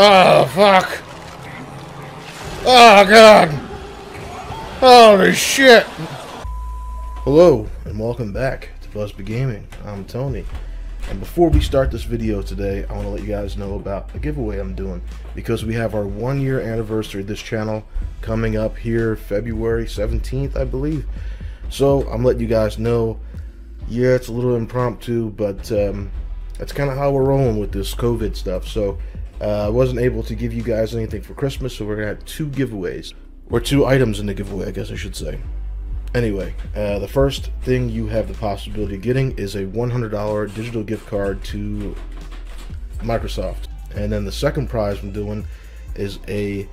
Oh, fuck. Oh, God. Holy shit. Hello, and welcome back to Buzby Gaming. I'm Tony. And before we start this video today, I want to let you guys know about a giveaway I'm doing. Because we have our one year anniversary of this channel coming up here February 17th, I believe. So I'm letting you guys know, yeah, it's a little impromptu, but um, that's kind of how we're rolling with this COVID stuff. So uh, I wasn't able to give you guys anything for Christmas, so we're to have two giveaways. Or two items in the giveaway, I guess I should say. Anyway, uh, the first thing you have the possibility of getting is a $100 digital gift card to Microsoft. And then the second prize I'm doing is a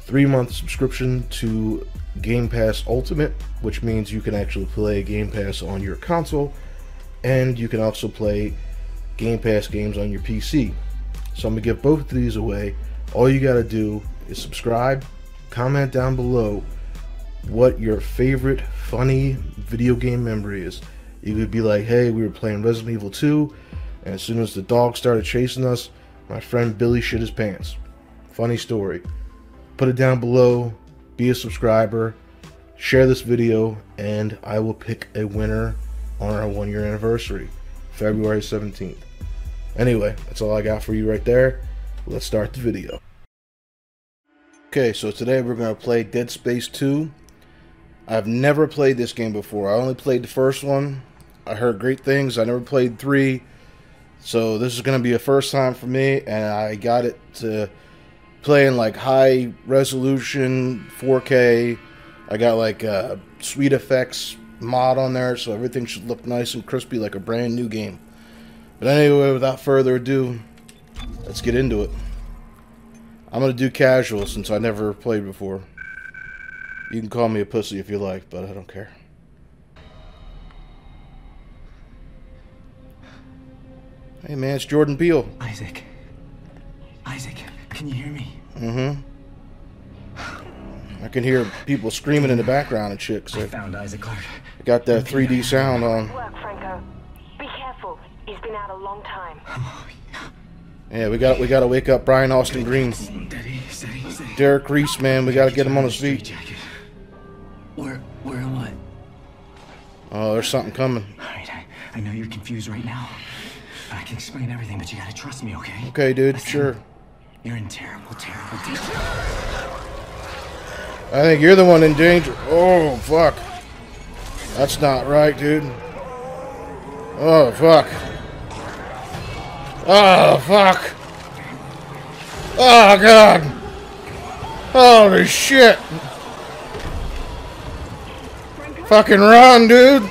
three month subscription to Game Pass Ultimate, which means you can actually play Game Pass on your console and you can also play Game Pass games on your PC. So I'm gonna give both of these away. All you gotta do is subscribe, comment down below what your favorite funny video game memory is. You could be like, hey, we were playing Resident Evil 2, and as soon as the dog started chasing us, my friend Billy shit his pants. Funny story. Put it down below, be a subscriber, share this video, and I will pick a winner on our one year anniversary, February 17th. Anyway, that's all I got for you right there. Let's start the video. Okay, so today we're going to play Dead Space 2. I've never played this game before. I only played the first one. I heard great things. I never played 3. So this is going to be a first time for me, and I got it to play in like high resolution 4K. I got like a SweetFX mod on there, so everything should look nice and crispy like a brand new game. But anyway, without further ado, let's get into it. I'm going to do casual since I never played before. You can call me a pussy if you like, but I don't care. Hey man, it's Jordan Peele. Isaac. Isaac, can you hear me? Mm-hmm. I can hear people screaming in the background and shit. I found Isaac Clarke. Got that 3D sound on. Yeah, we got we got to wake up Brian Austin Green. Derek Reese, man. We got to get him on his feet. Where, where am I? Oh, there's something coming. Alright, I, I know you're confused right now. I can explain everything, but you gotta trust me, okay? Okay, dude. Listen, Sure. You're in terrible, terrible danger. I think you're the one in danger. Oh, fuck. That's not right, dude. Oh, fuck. Oh, fuck. Oh, God. Holy shit. Fucking run, dude.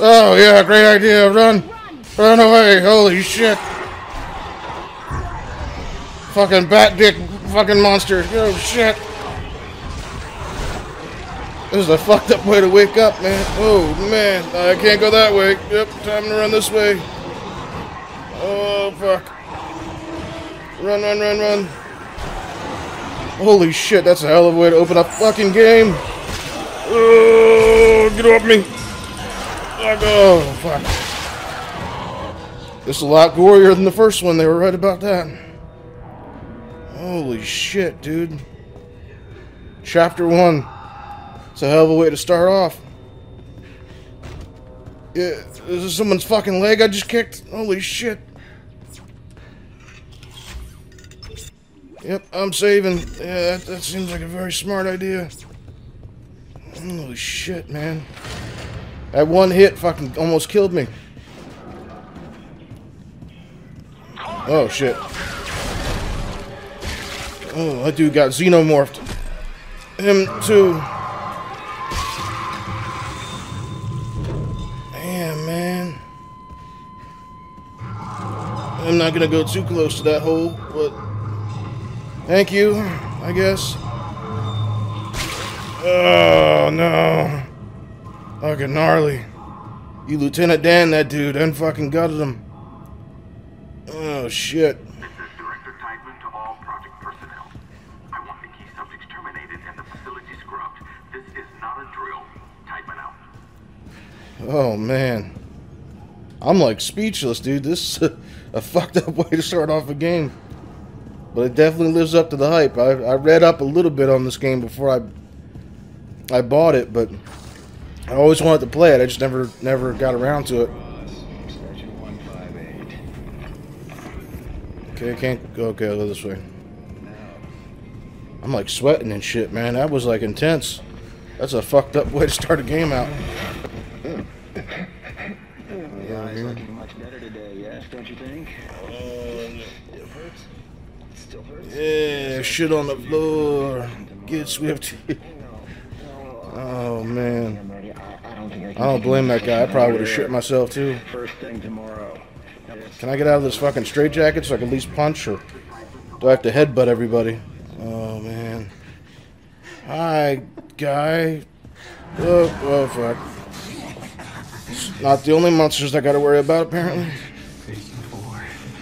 Oh, yeah, great idea. Run. Run away. Holy shit. Fucking bat dick fucking monster. Oh, shit. This is a fucked up way to wake up, man. Oh, man. I can't go that way. Yep, time to run this way. Oh, fuck. Run, run, run, run. Holy shit, that's a hell of a way to open a fucking game. Oh, get off me. Fuck, Oh, fuck. This is a lot gorier than the first one. They were right about that. Holy shit, dude. Chapter 1. It's a hell of a way to start off. Yeah, this is someone's fucking leg I just kicked. Holy shit. Yep, I'm saving. Yeah, that, that seems like a very smart idea. Holy shit, man. That one hit fucking almost killed me. Oh, shit. Oh, that dude got xenomorphed. Him, too. I'm not gonna go too close to that hole, but... Thank you, I guess. Oh, no. Fucking gnarly. You Lieutenant Dan, that dude, unfucking gutted him. Oh, shit. This is Director Tiedemann to all project personnel. I want the key subjects terminated and the facility scrubbed. This is not a drill. Tiedemann out. Oh, man. I'm like speechless, dude. This is a fucked up way to start off a game. But it definitely lives up to the hype. I, I read up a little bit on this game before I I bought it, but I always wanted to play it. I just never never got around to it. Okay, I can't go. Okay, I'll go this way. I'm like sweating and shit, man. That was like intense. That's a fucked up way to start a game out. The eye's looking much better today, yes, don't you think? Still hurts? Still hurts? Yeah, shit on the floor. Get swift. oh man. I, I don't think I I can. don't blame that guy. I probably would have shit myself too. First thing tomorrow. Can I get out of this fucking straitjacket so I can at least punch or do I have to headbutt everybody? Oh man. Hi, guy. Oh, oh fuck. It's not the only monsters I gotta worry about apparently.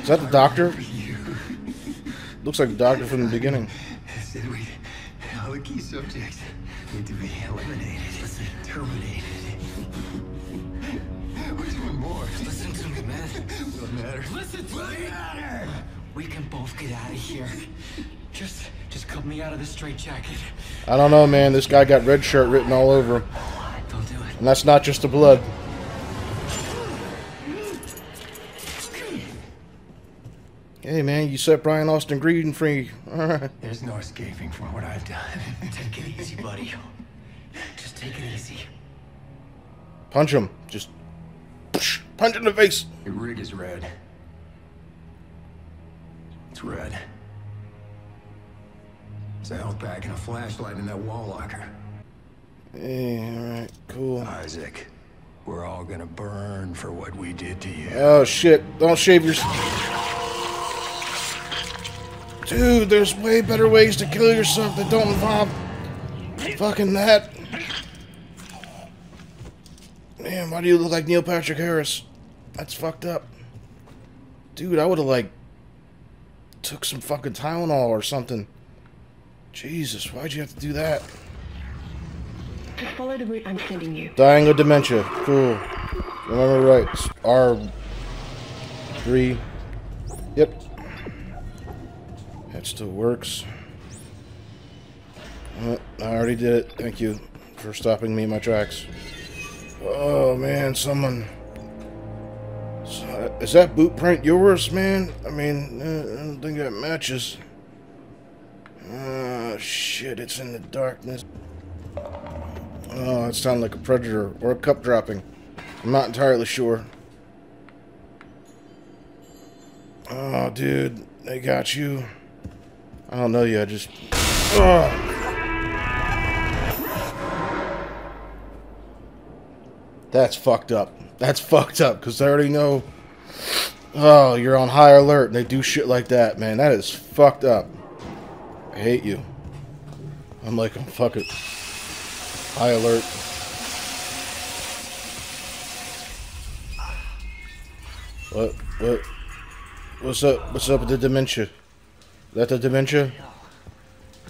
Is that the doctor? You Looks like the doctor from the beginning. said we. All the key subjects need to be eliminated. Terminated. We're doing more. Listen to me, man. What matters? Listen to me. matter. We can both get out of here. Just, just cut me out of the straitjacket. I don't know, man. This guy got red shirt written all over him. Don't do it. And that's not just the blood. Hey, man, you set Brian Austin Green free. All right. There's no escaping from what I've done. Take it easy, buddy. Just take it easy. Punch him. Just punch in the face. Your rig is red. It's red. There's a health pack and a flashlight in that wall locker. Yeah, all right, cool. Isaac, we're all gonna burn for what we did to you. Oh shit! Don't shave your. Dude, there's way better ways to kill yourself that don't involve fucking that. Man, why do you look like Neil Patrick Harris? That's fucked up. Dude, I would have like took some fucking Tylenol or something. Jesus, why'd you have to do that? Just follow the route I'm sending you. Dying of dementia. Cool. Remember right. R three. Yep. Still works. Uh, I already did it. Thank you for stopping me in my tracks. Oh man, someone. Is that boot print yours, man? I mean, uh, I don't think that matches. Oh shit! It's in the darkness. Oh, it sounded like a predator or a cup dropping. I'm not entirely sure. Oh, dude, they got you. I don't know you. I just. Ugh. That's fucked up. That's fucked up because I already know. Oh, you're on high alert and they do shit like that, man. That is fucked up. I hate you. I'm like, I'm fucking high alert. What? What? What's up? What's up with the dementia? That the dementia?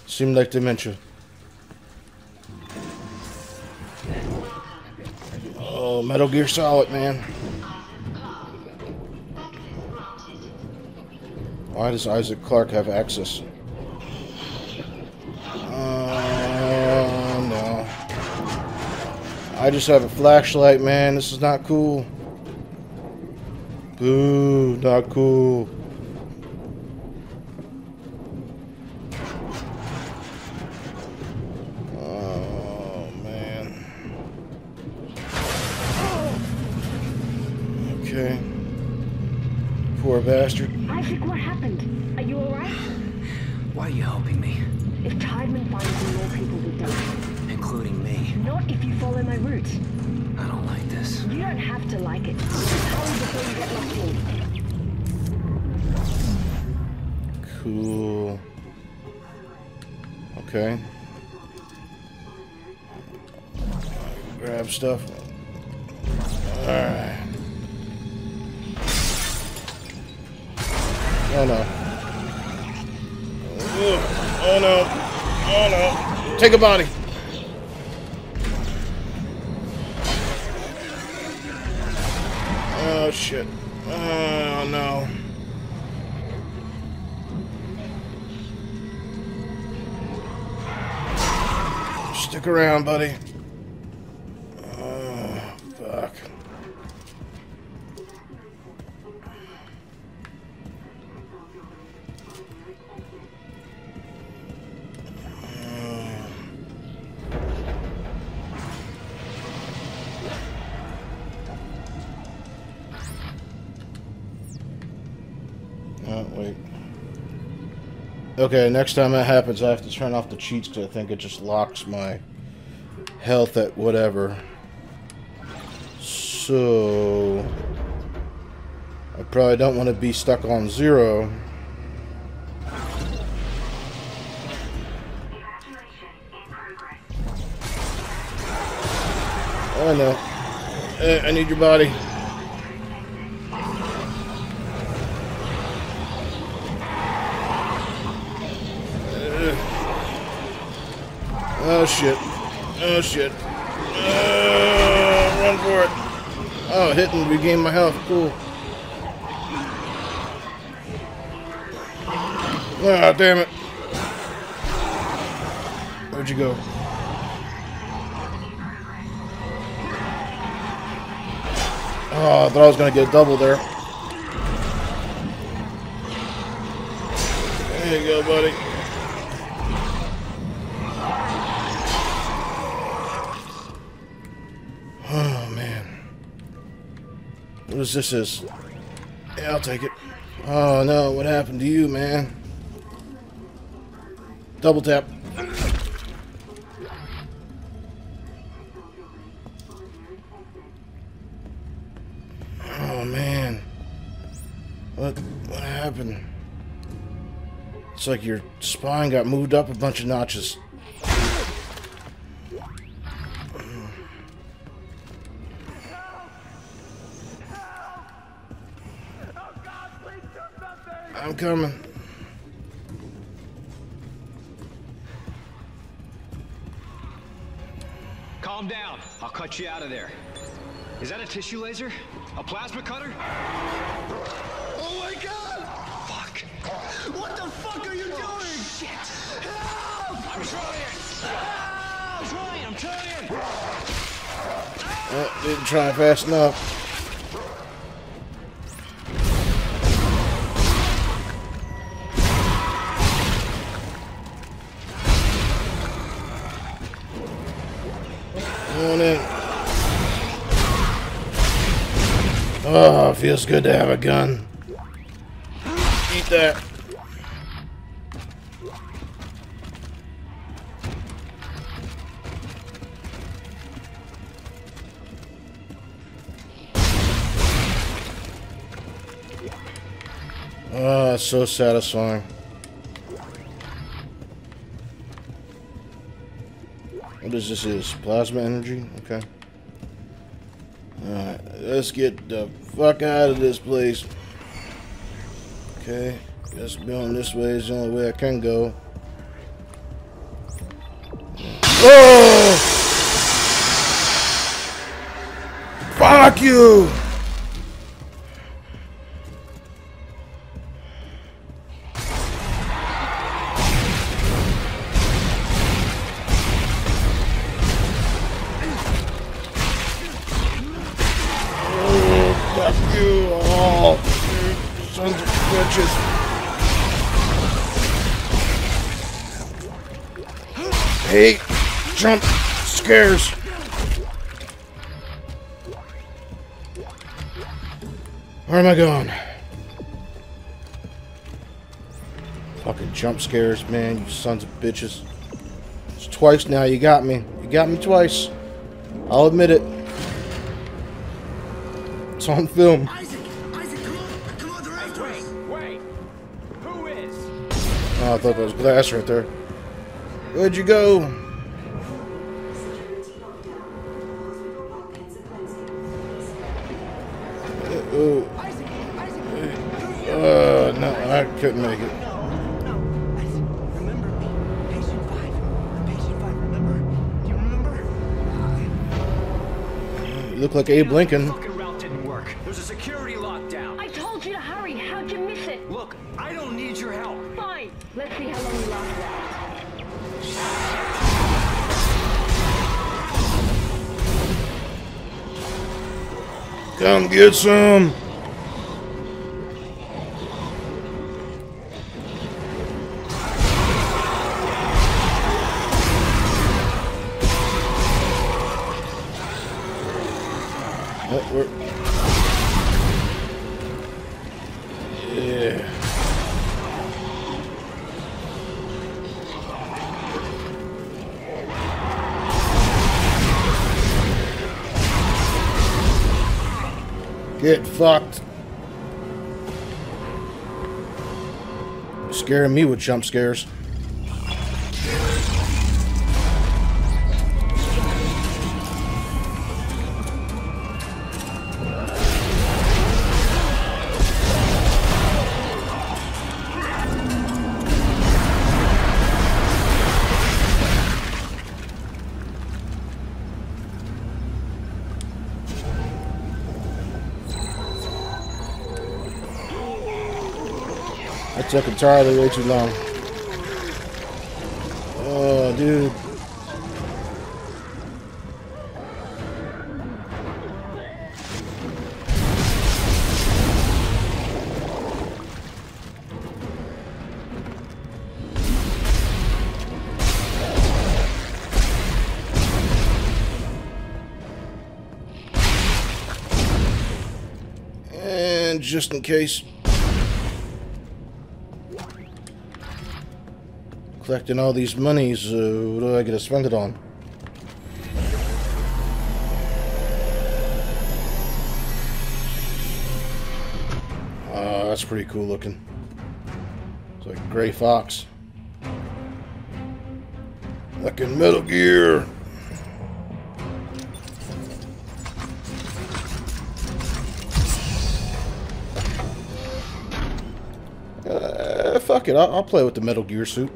Seemed like dementia. Oh, Metal Gear Solid, man. Why does Isaac Clarke have access? Uh, no. I just have a flashlight, man. This is not cool. Boo, not cool. Helping me? If Tiedemann finds you, more people will die. Including me. Not if you follow my route. I don't like this. You don't have to like it. Just hurry before you get locked in. Cool. Okay. Grab stuff. Alright. Oh no. Oh no. Oh no. Take a body. Oh shit. Oh no. Stick around, buddy. Okay, next time that happens, I have to turn off the cheats because I think it just locks my health at whatever. So... I probably don't want to be stuck on zero. I know. I need your body. Eh. Oh shit. Oh shit. Uh, run for it. Oh, hit and regain my health. Cool. Ah, damn it. Where'd you go? Oh, I thought I was going to get a double there. There you go, buddy. Is this is? Yeah, I'll take it. Oh, no. What happened to you, man? Double tap. Oh man. What what happened? It's like your spine got moved up a bunch of notches. Coming. Calm down. I'll cut you out of there. Is that a tissue laser? A plasma cutter? Oh my god! Fuck. What the fuck are you oh, doing? Shit! Help! I'm trying! Help! I'm trying! I'm trying! Oh, didn't try fast enough. Feels good to have a gun. Eat that. Oh, it's so satisfying. What is this is? Plasma energy? Okay. Let's get the fuck out of this place. Okay, guess going this way is the only way I can go. Oh! Fuck you! Hate jump scares. Where am I going? Fucking jump scares, man, you sons of bitches. It's twice now, you got me. You got me twice. I'll admit it. It's on film. Oh, I thought that was glass right there. Where'd you go? Uh, Isaac! Isaac! uh, no, I couldn't make it. Isaac, remember me? Patient 5. Patient 5, remember? You look like Abe Lincoln. Fucking route didn't work. There's a security a hurry. How'd you miss it? Look, I don't need your help. Let's see how long you last. Come get some. Fucked. Scaring me with jump scares. Took entirely way too long. Oh, dude. And just in case. Collecting all these monies, uh, what do I get to spend it on? Uh, that's pretty cool looking. It's like a gray fox. Like in Metal Gear. Uh, fuck it, I'll, I'll play with the Metal Gear suit.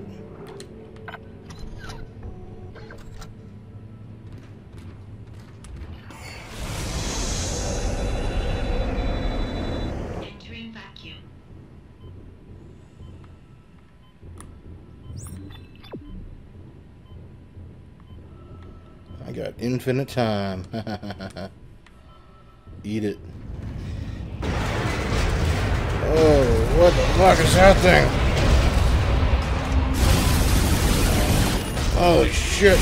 Infinite time. Eat it. Oh, what the fuck is that thing? Holy shit.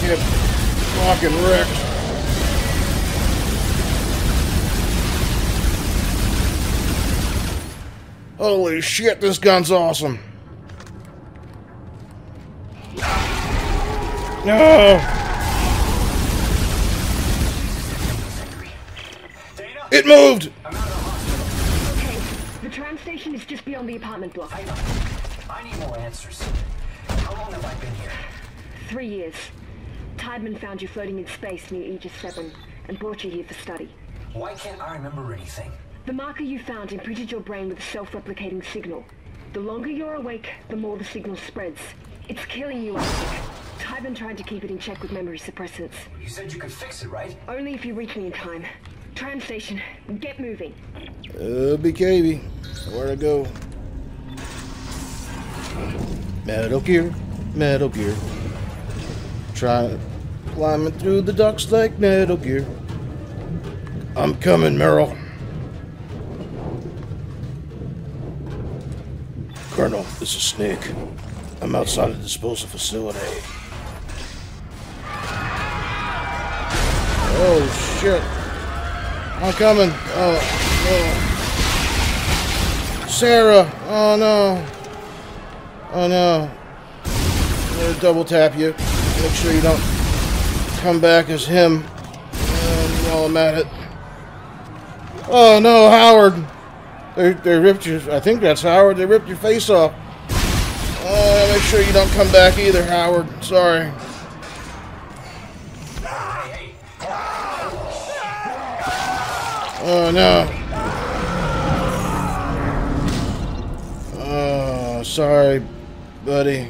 Get fucking wrecked. Holy shit, this gun's awesome. No! It moved! Okay. The tram station is just beyond the apartment block. I know. I need more answers. How long have I been here? Three years. Tiedemann found you floating in space near Aegis 7 and brought you here for study. Why can't I remember anything? The marker you found imprinted your brain with a self-replicating signal. The longer you're awake, the more the signal spreads. It's killing you, Isaac. Tiedemann trying to keep it in check with memory suppressants. You said you could fix it, right? Only if you reach me in time. Tram station, get moving. Uh, BKB. Where to go? Metal Gear, Metal Gear. Try climbing through the ducts like Metal Gear. I'm coming, Meryl. Colonel, this is Snake. I'm outside the disposal facility. Oh shit. I'm coming. Oh, oh. Sarah. Oh no. Oh no. I'm gonna double tap you. Make sure you don't come back as him. And while I'm at it. Oh no, Howard. They, they ripped your. I think that's Howard. They ripped your face off. Oh, make sure you don't come back either, Howard. Sorry. Oh no. Oh, sorry, buddy.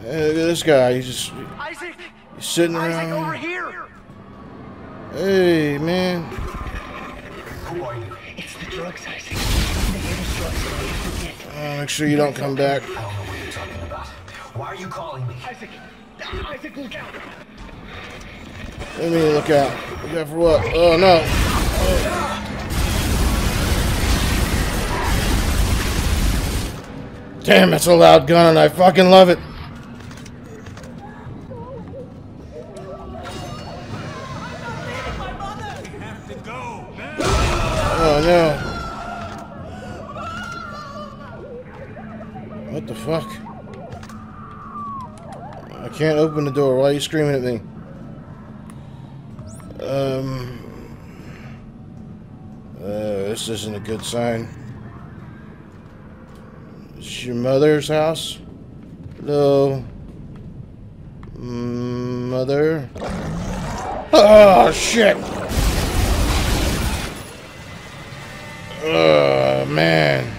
Hey, look at this guy. He's just. Isaac! He's sitting Isaac, over here! Hey, man. Who are you? It's the drugs, Isaac. The drugs that I. Uh, make sure you don't come back. I don't know what you're talking about. Why are you calling me? Isaac! Isaac, look out! Let me look out. Look out for what? Oh, no. Oh. Damn, that's a loud gun, and I fucking love it. Oh, no. What the fuck? I can't open the door. Why are you screaming at me? Um. Uh, this isn't a good sign. Is your mother's house? Hello? Mother? Oh, shit! Oh, man.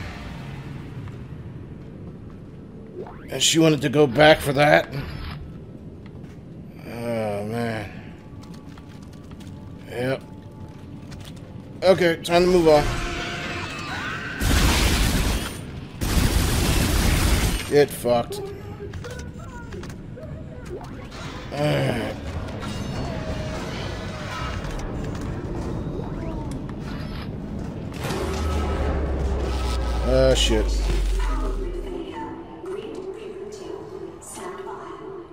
And she wanted to go back for that? Okay, time to move on. Get fucked. Alright. Ah, shit.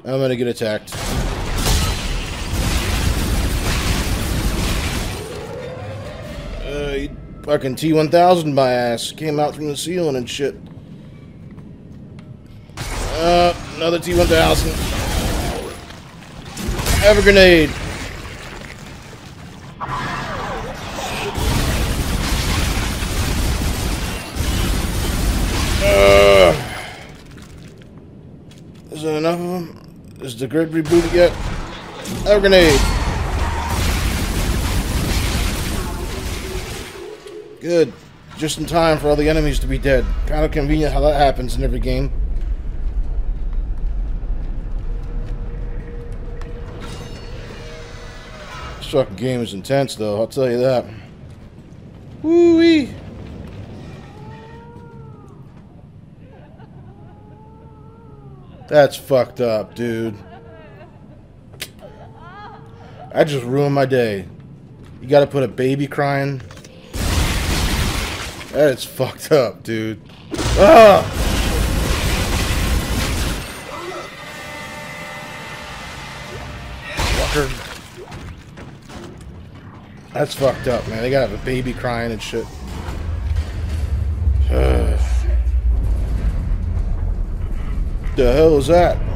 I'm gonna get attacked. Fucking T-1000 my ass. Came out from the ceiling and shit. Uh, another T-1000. Have a grenade. Uh, is there enough of them? Is the grid rebooted yet? Have a grenade. Good. Just in time for all the enemies to be dead. Kind of convenient how that happens in every game. This fucking game is intense, though. I'll tell you that. Woo-wee. That's fucked up, dude. I just ruined my day. You gotta put a baby crying. That is fucked up, dude. Ah! Fucker. That's fucked up, man. They gotta have a baby crying and shit. the hell is that?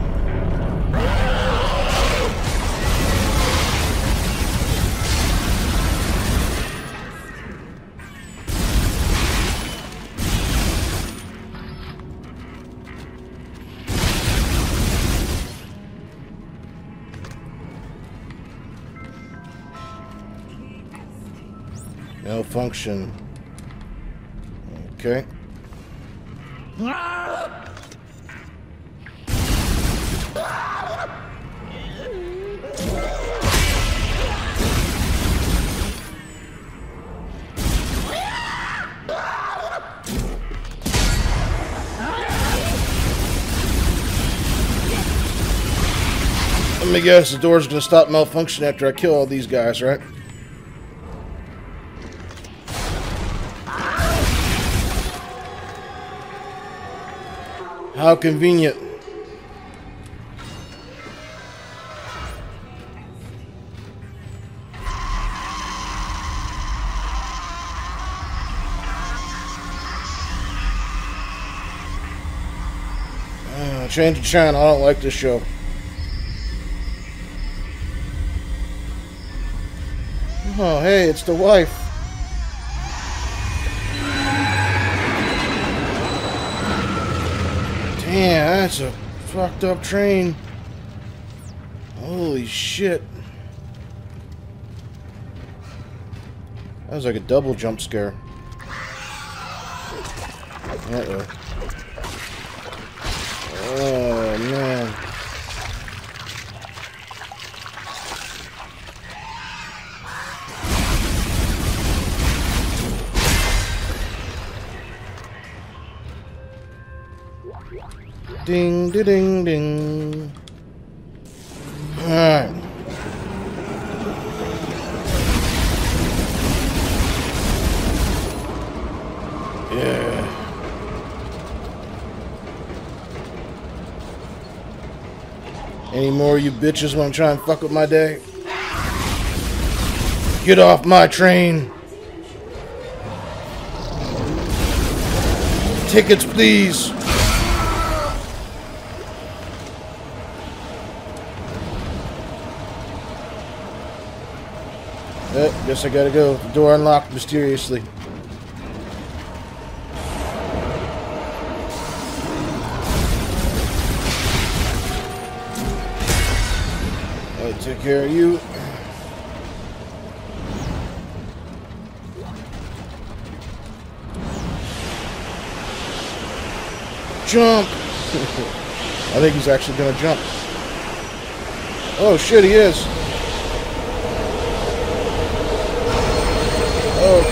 Malfunction. Okay. Let me guess, the door's gonna stop malfunction after I kill all these guys, right? How convenient. Uh, change the channel. I don't like this show. Oh, hey, it's the wife. Damn, that's a fucked up train. Holy shit. That was like a double jump scare. Uh-oh. Oh, man. Ding, ding, ding, ding. Alright. Yeah. Any more you bitches want to try and fuck with my day? Get off my train! Tickets, please! Guess I gotta go. The door unlocked mysteriously. I'll take care of you. Jump! I think he's actually gonna jump. Oh shit, he is.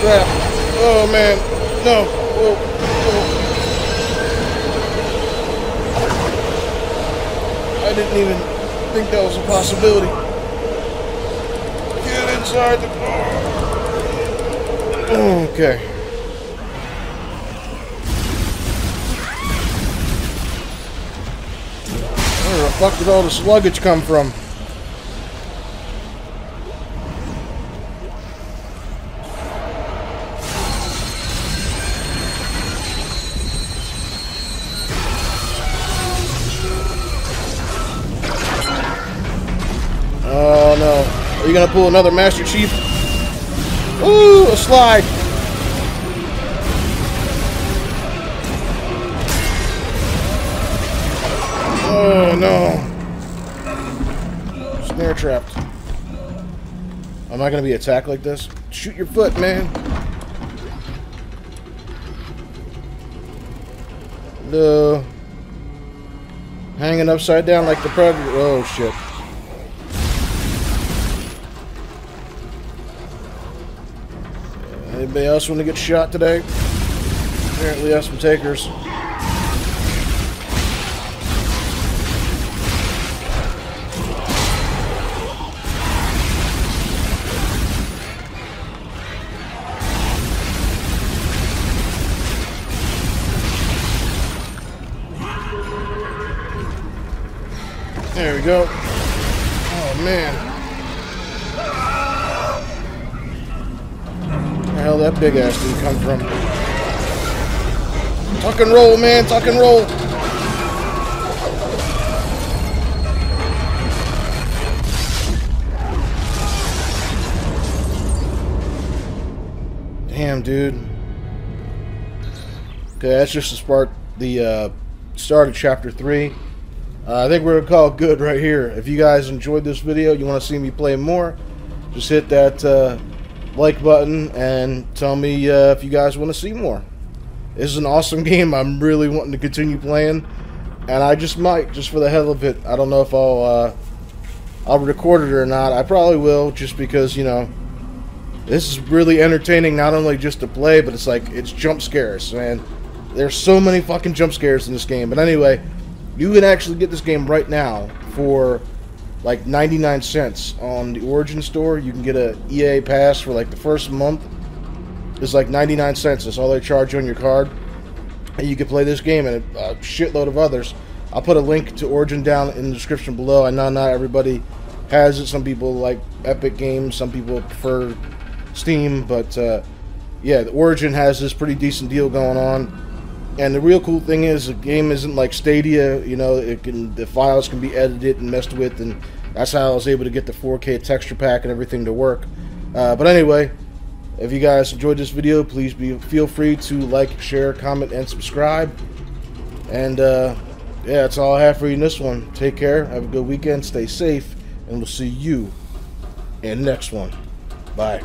Oh. Oh man. No. Whoa. Whoa. I didn't even think that was a possibility. Get inside the car. Okay. Where the fuck did all this luggage come from? You gonna pull another Master Chief? Ooh, a slide! Oh no. Snare trapped. Am I gonna be attacked like this? Shoot your foot, man. No. Hanging upside down like the predator. Oh shit. Anybody else want to get shot today? Apparently, have some takers. There we go. That big ass dude come from? Tuck and roll, man, tuck and roll. Damn, dude. Okay, that's just the spark, The uh, start of chapter three. Uh, I think we're gonna call it good right here. If you guys enjoyed this video, you want to see me play more, just hit that uh, like button and tell me uh, if you guys want to see more. This is an awesome game. I'm really wanting to continue playing, and I just might, just for the hell of it. I don't know if I'll uh, I'll record it or not. I probably will, just because you know this is really entertaining. Not only just to play, but it's like it's jump scares, man. There's so many fucking jump scares in this game. But anyway, you can actually get this game right now for like 99 cents on the Origin store. You can get a EA pass for like the first month. It's like 99 cents. That's all they charge you on your card. And you can play this game and a shitload of others. I'll put a link to Origin down in the description below. I know not everybody has it. Some people like Epic Games. Some people prefer Steam. But uh, yeah, the Origin has this pretty decent deal going on. And the real cool thing is the game isn't like Stadia, you know, it can the files can be edited and messed with and that's how I was able to get the 4K texture pack and everything to work. Uh, but anyway, if you guys enjoyed this video, please be feel free to like, share, comment, and subscribe. And uh, yeah, that's all I have for you in this one. Take care, have a good weekend, stay safe, and we'll see you in next one. Bye.